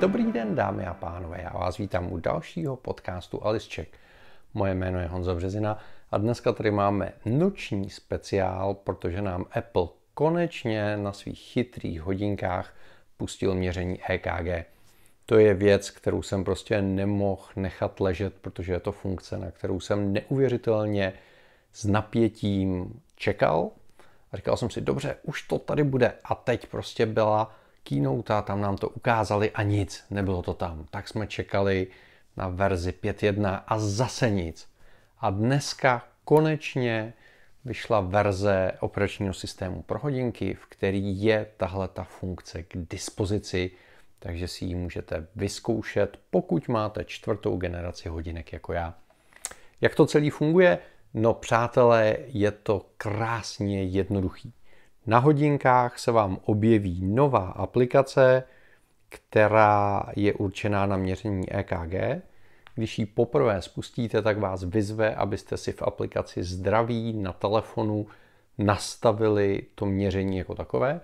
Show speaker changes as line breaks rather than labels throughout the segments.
Dobrý den, dámy a pánové, já vás vítám u dalšího podcastu Alisček. Moje jméno je Honza Březina a dneska tady máme noční speciál, protože nám Apple konečně na svých chytrých hodinkách pustil měření EKG. To je věc, kterou jsem prostě nemohl nechat ležet, protože je to funkce, na kterou jsem neuvěřitelně s napětím čekal. A říkal jsem si, dobře, už to tady bude. A teď prostě byla keynote, tam nám to ukázali a nic, nebylo to tam. Tak jsme čekali na verzi 5.1 a zase nic. A dneska konečně vyšla verze operačního systému pro hodinky, v který je tahle ta funkce k dispozici, takže si ji můžete vyzkoušet, pokud máte čtvrtou generaci hodinek jako já. Jak to celý funguje? No přátelé, je to krásně jednoduchý. Na hodinkách se vám objeví nová aplikace, která je určená na měření EKG. Když ji poprvé spustíte, tak vás vyzve, abyste si v aplikaci zdraví na telefonu nastavili to měření jako takové.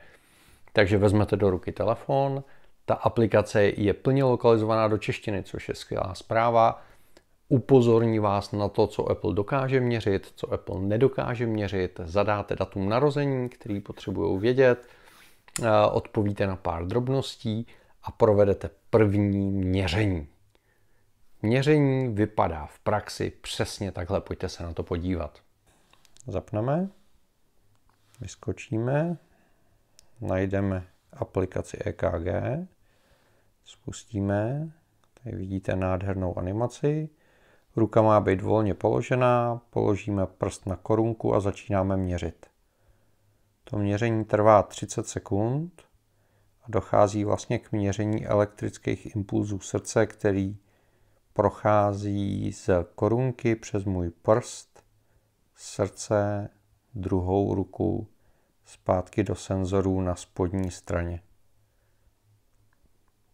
Takže vezmete do ruky telefon, ta aplikace je plně lokalizovaná do češtiny, což je skvělá zpráva upozorní vás na to, co Apple dokáže měřit, co Apple nedokáže měřit, zadáte datum narození, který potřebují vědět, eh, odpovíte na pár drobností a provedete první měření. Měření vypadá v praxi přesně takhle, pojďte se na to podívat. Zapneme, vyskočíme, najdeme aplikaci EKG, spustíme, tady vidíte nádhernou animaci, Ruka má být volně položená, položíme prst na korunku a začínáme měřit. To měření trvá 30 sekund a dochází vlastně k měření elektrických impulzů srdce, který prochází z korunky přes můj prst, srdce, druhou ruku, zpátky do senzorů na spodní straně.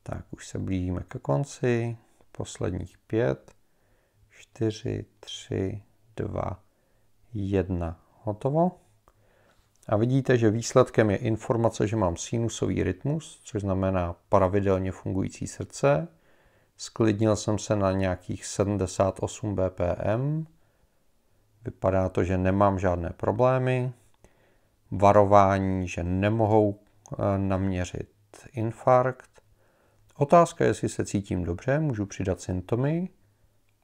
Tak už se blížíme ke konci, posledních pět. 4, 3, 2, 1. Hotovo. A vidíte, že výsledkem je informace, že mám sinusový rytmus, což znamená pravidelně fungující srdce. Sklidnil jsem se na nějakých 78 BPM. Vypadá to, že nemám žádné problémy. Varování, že nemohou eh, naměřit infarkt. Otázka je, jestli se cítím dobře, můžu přidat symptomy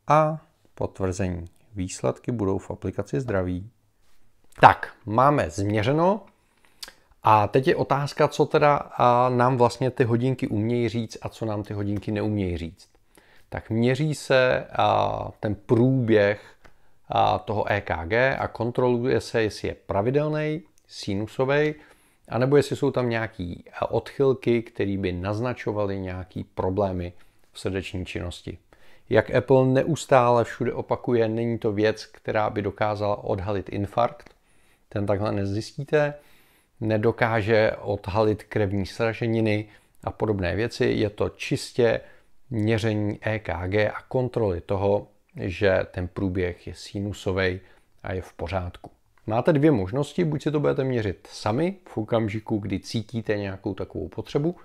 a potvrzení. Výsledky budou v aplikaci zdraví. Tak, máme změřeno. A teď je otázka, co teda nám vlastně ty hodinky umějí říct a co nám ty hodinky neumějí říct. Tak měří se ten průběh toho EKG a kontroluje se, jestli je pravidelný, sinusový, anebo jestli jsou tam nějaké odchylky, které by naznačovaly nějaké problémy v srdeční činnosti. Jak Apple neustále všude opakuje, není to věc, která by dokázala odhalit infarkt. Ten takhle nezjistíte. Nedokáže odhalit krevní sraženiny a podobné věci. Je to čistě měření EKG a kontroly toho, že ten průběh je sinusový a je v pořádku. Máte dvě možnosti, buď si to budete měřit sami v okamžiku, kdy cítíte nějakou takovou potřebu,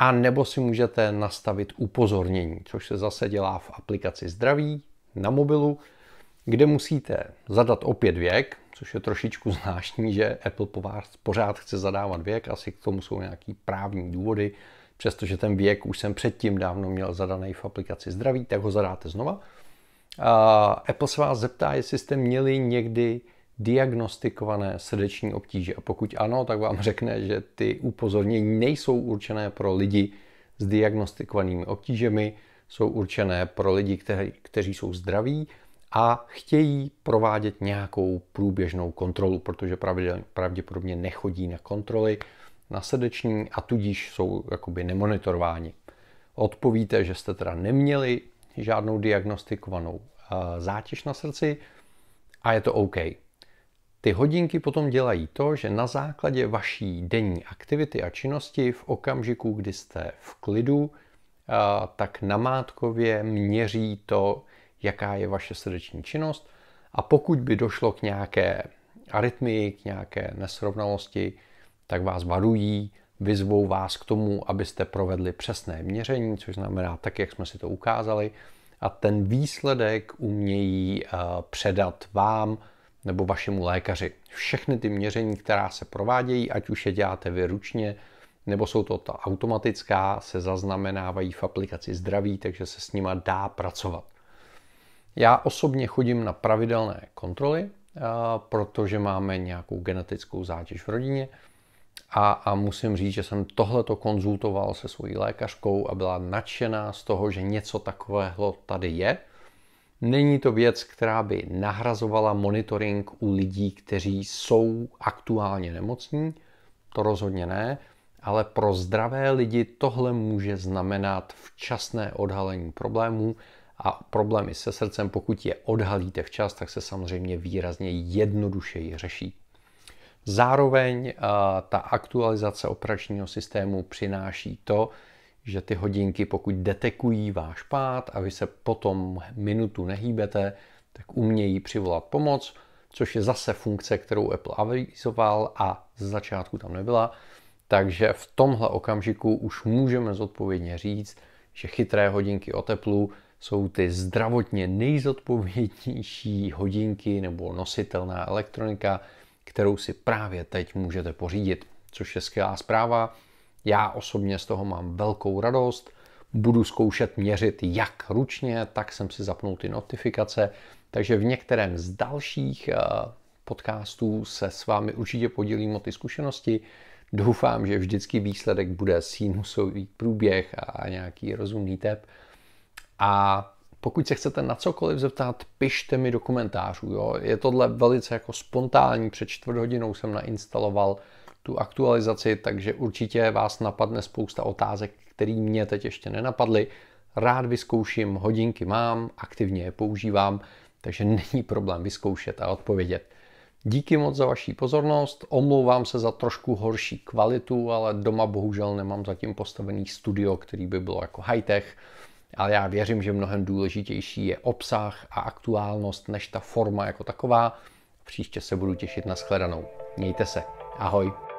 a nebo si můžete nastavit upozornění, což se zase dělá v aplikaci Zdraví na mobilu, kde musíte zadat opět věk, což je trošičku zvláštní, že Apple po vás pořád chce zadávat věk, asi k tomu jsou nějaký právní důvody, přestože ten věk už jsem předtím dávno měl zadaný v aplikaci Zdraví, tak ho zadáte znova. Apple se vás zeptá, jestli jste měli někdy diagnostikované srdeční obtíže. A pokud ano, tak vám řekne, že ty upozornění nejsou určené pro lidi s diagnostikovanými obtížemi, jsou určené pro lidi, kteří, kteří jsou zdraví a chtějí provádět nějakou průběžnou kontrolu, protože pravděpodobně nechodí na kontroly na srdeční a tudíž jsou jakoby nemonitorováni. Odpovíte, že jste teda neměli žádnou diagnostikovanou eh, zátěž na srdci a je to OK. Ty hodinky potom dělají to, že na základě vaší denní aktivity a činnosti v okamžiku, kdy jste v klidu, tak namátkově měří to, jaká je vaše srdeční činnost. A pokud by došlo k nějaké arytmii, k nějaké nesrovnalosti, tak vás varují, vyzvou vás k tomu, abyste provedli přesné měření, což znamená tak, jak jsme si to ukázali, a ten výsledek umějí předat vám nebo vašemu lékaři. Všechny ty měření, která se provádějí, ať už je děláte vy ručně, nebo jsou to ta automatická, se zaznamenávají v aplikaci zdraví, takže se s nima dá pracovat. Já osobně chodím na pravidelné kontroly, protože máme nějakou genetickou zátěž v rodině a, a musím říct, že jsem tohleto konzultoval se svojí lékařkou a byla nadšená z toho, že něco takového tady je. Není to věc, která by nahrazovala monitoring u lidí, kteří jsou aktuálně nemocní, to rozhodně ne, ale pro zdravé lidi tohle může znamenat včasné odhalení problémů a problémy se srdcem, pokud je odhalíte včas, tak se samozřejmě výrazně jednodušeji řeší. Zároveň uh, ta aktualizace operačního systému přináší to, že ty hodinky, pokud detekují váš pád a vy se potom minutu nehýbete, tak umějí přivolat pomoc, což je zase funkce, kterou Apple avizoval a z začátku tam nebyla. Takže v tomhle okamžiku už můžeme zodpovědně říct, že chytré hodinky o teplu jsou ty zdravotně nejzodpovědnější hodinky nebo nositelná elektronika, kterou si právě teď můžete pořídit, což je skvělá zpráva. Já osobně z toho mám velkou radost. Budu zkoušet měřit jak ručně, tak jsem si zapnul ty notifikace. Takže v některém z dalších eh, podcastů se s vámi určitě podělím o ty zkušenosti. Doufám, že vždycky výsledek bude sinusový průběh a nějaký rozumný tep. A pokud se chcete na cokoliv zeptat, pište mi do komentářů. Jo. Je tohle velice jako spontánní, před čtvrt hodinou jsem nainstaloval tu aktualizaci, takže určitě vás napadne spousta otázek, které mě teď ještě nenapadly. Rád vyzkouším, hodinky mám, aktivně je používám, takže není problém vyzkoušet a odpovědět. Díky moc za vaši pozornost, omlouvám se za trošku horší kvalitu, ale doma bohužel nemám zatím postavený studio, který by bylo jako high-tech, ale já věřím, že mnohem důležitější je obsah a aktuálnost než ta forma jako taková. Příště se budu těšit na shledanou. Mějte se. Ahoj.